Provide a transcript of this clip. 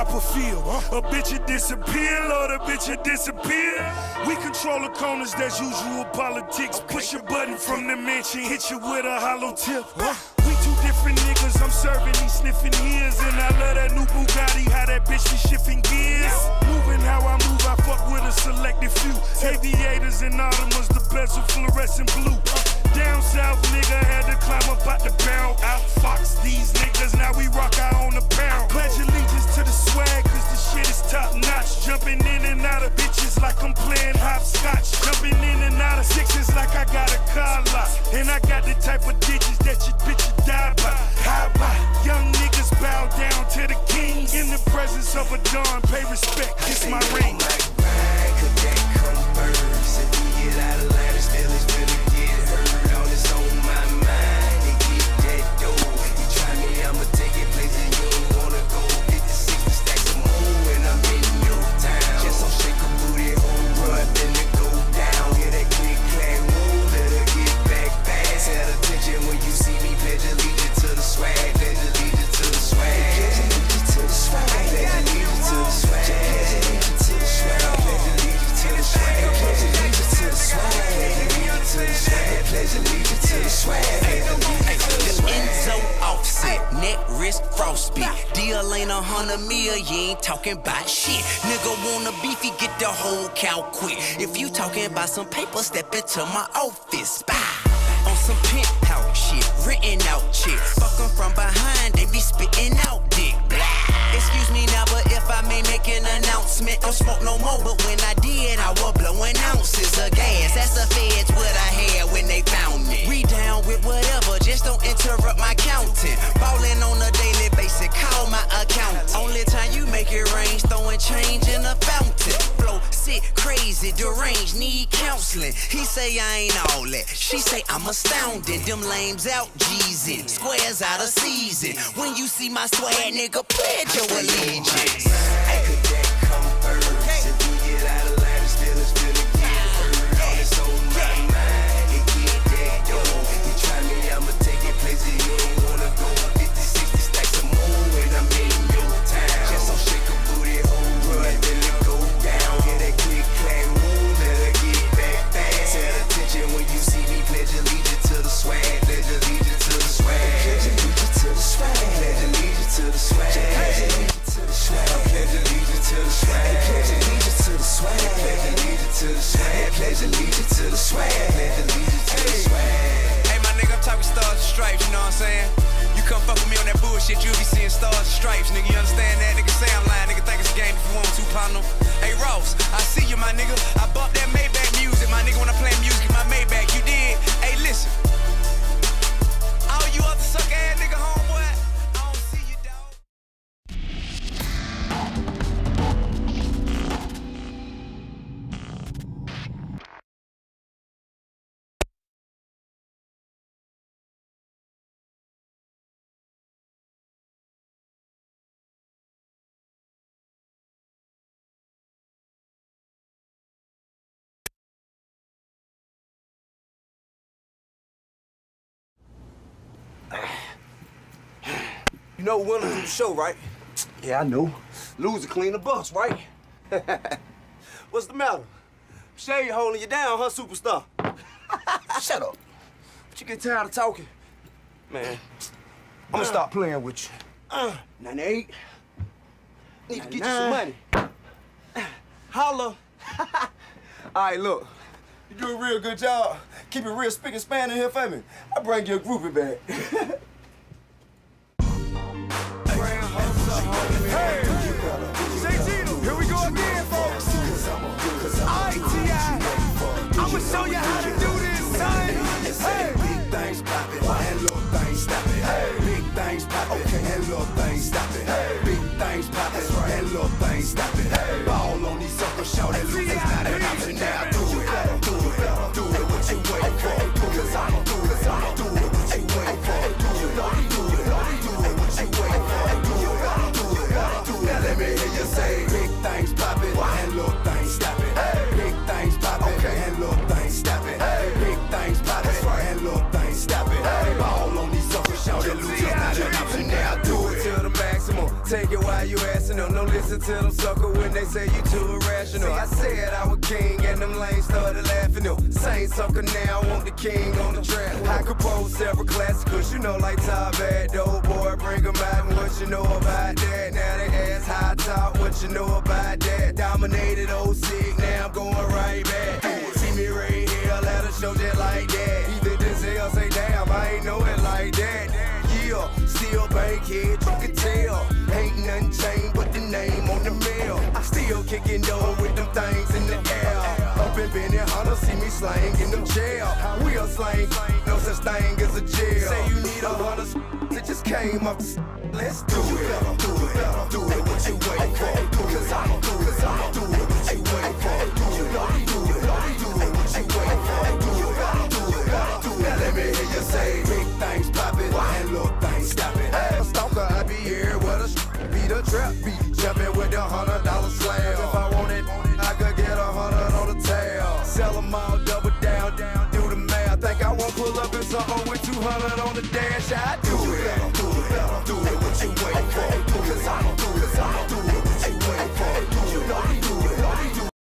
Copperfield. A bitch it disappear, Lord, a bitch it disappear. We control the corners, that's usual politics. Push a button from the mansion, hit you with a hollow tip. We two different niggas, I'm serving, he sniffing his. And I love that new Bugatti, how that bitch be shifting gears. Moving how I move, I fuck with a selected few. Aviators and Audemars, the bezel fluorescent blue. Uh, down south, nigga had to climb up out the barrel. And I got the type of digits that your bitch would die by. How by? Young niggas bow down to the king. In the presence of a dawn, pay respect, kiss my ring. Enzo Ain't a hundred mil, you ain't talking about shit. Nigga wanna beefy, get the whole cow quick. If you talking about some paper, step into my office. Bah. On some penthouse shit, written out chicks. Fuck 'em from behind, they be spitting out dick. Excuse me now, but if I may make an announcement, don't smoke no more. But when I did, I was blowing ounces of gas. That's the feds what I had when they found me. We down with whatever, just don't interrupt my counting. Ballin' on a daily it rain, throwing change in a fountain. Flow sick, crazy, deranged, need counseling. He say I ain't all that. She say I'm astounding. Them lames out, G's Squares out of season. When you see my swag, nigga, pledge your allegiance. Seeing stars and stripes, nigga. You understand that? Nigga say I'm lying, nigga think it's a game if you want to, partner. Hey, Ross, I see you, my nigga. I bought that You know gonna do the show, right? Yeah, I know. Lose to clean the bus, right? What's the matter? Shay holding you down, huh, superstar? Shut up. But you get tired of talking. Man, I'm gonna stop playing with you. Uh, 98. Need to get you some money. Holla. All right, look. You do a real good job. Keep it real spick and span in here for me. I bring you a groupie back. Poppin' and little listen to them sucker when they say you too irrational. I said I was king and them lanes started laughing. No, same sucker now, I want the king on the track. I compose several classicals, you know, like Top Back, Dope Boy, bring 'em out and what you know about that. Now they ask high top, what you know about that. Dominated old sick, now I'm going right back. Slang in them jail. We are slang, no such thing as a jail. Say you need a hundred that just came up. Let's do it. Do it. Do it. What you waiting for? Cause I'ma do it. I'ma do it. What you waiting for? Do it. Do it. Do it. What you waiting for? Do it. Do it. Do it. Let me hear you say big things something with 200 on the dash? I do it. Do it. Do it. What you waiting for? Cause do it. I'ma do it. Waiting for? Do it.